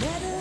Better